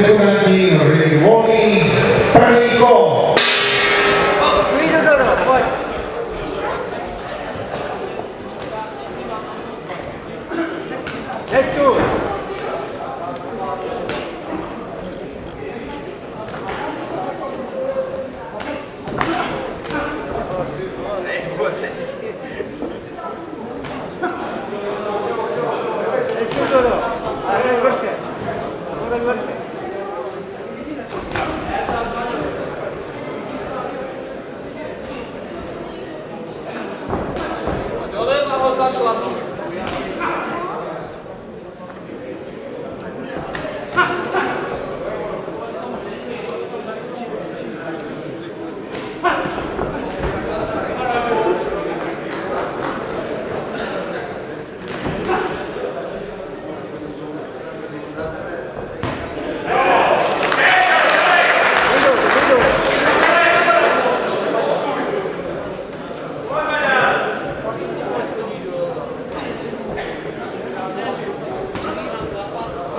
Secondi Rimoni Panico. Let's do it.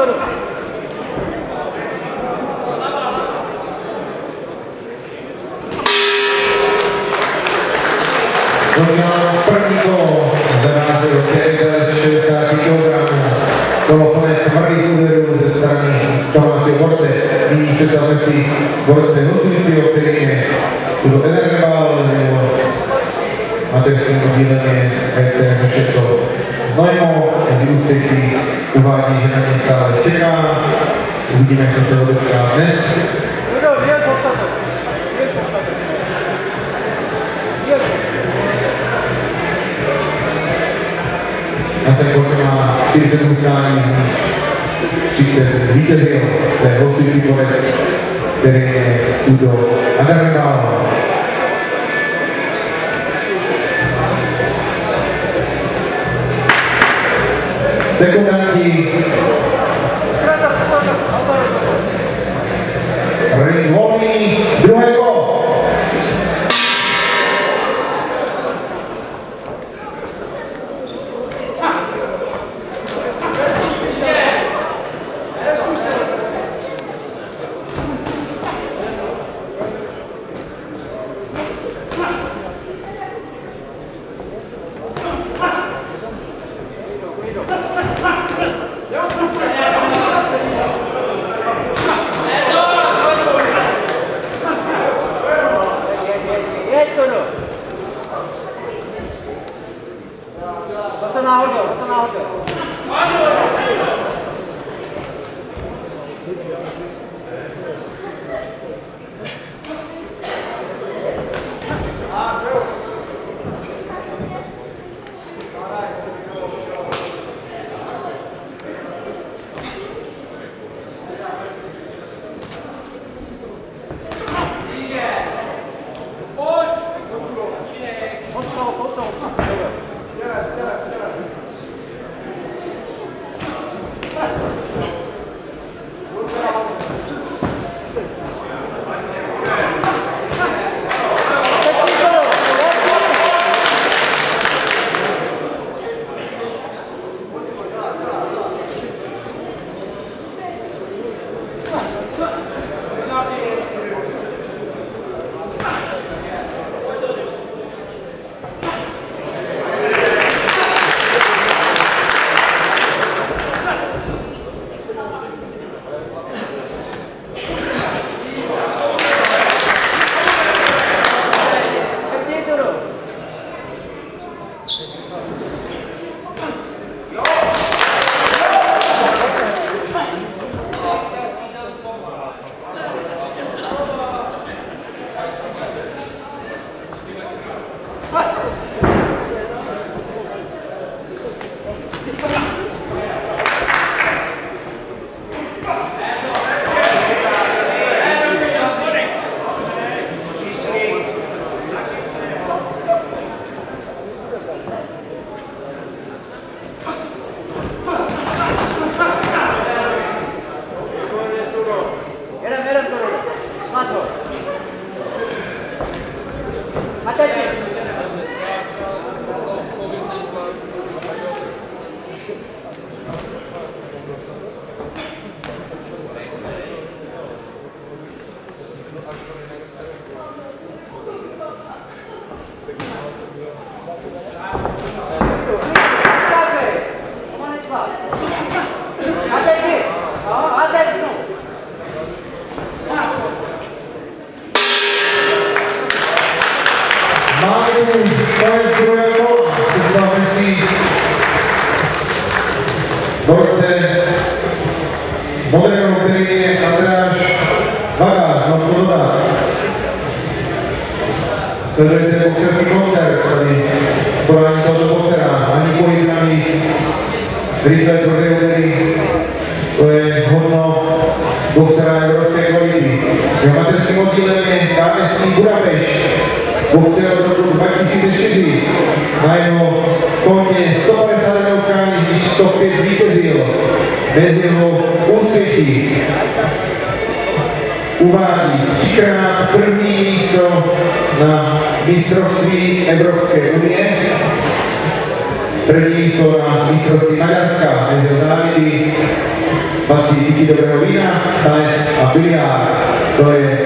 Signor Franco Zanate Rotterdam, scelta di programma, dopo Mario Cudero Sessani, Tomasi Borze, di Cetamesi, Borze, l'ultimo Otterine, quello che ne arriva a Anderson zitzen bideo eta egotu ikiko betz bere udo agarreta hau Secondanti Renvoni Bruegor Servete concerti concertali, con la Nicola Bozzerà, Anico Ibrahimiz, Rita Torreolini, umístěna na první místo na mistrovství Evropské unie, první místo na mistrovství Maďarska, mezi Dávidy, patří díky dobrého vína, tanec a biliár. To je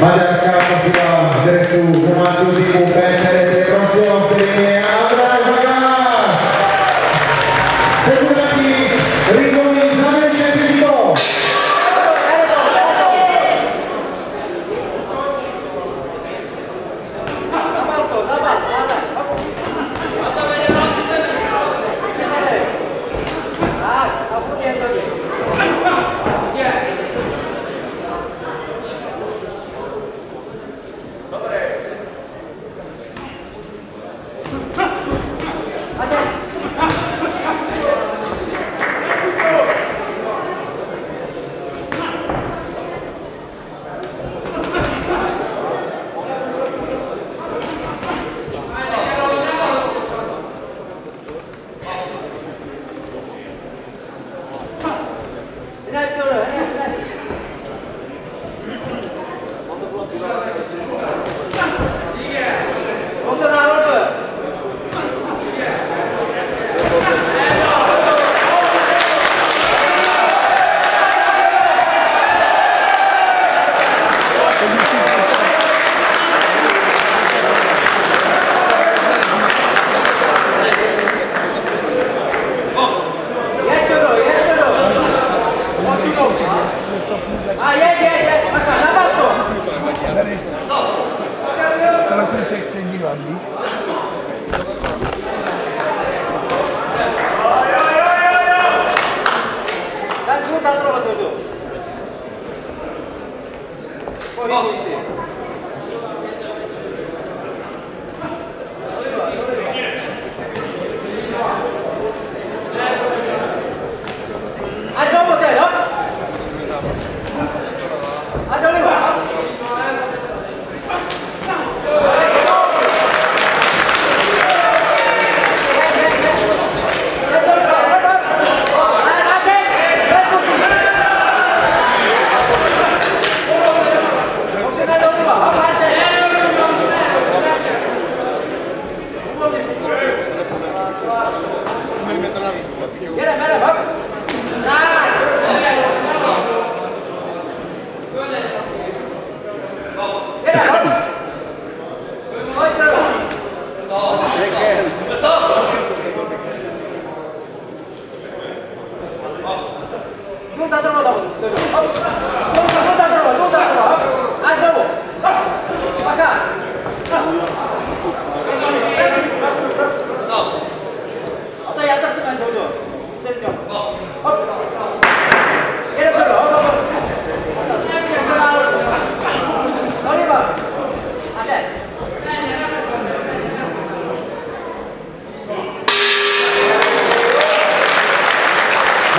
maďarská posila v dresu domácího týmu PCD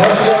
Barcelona.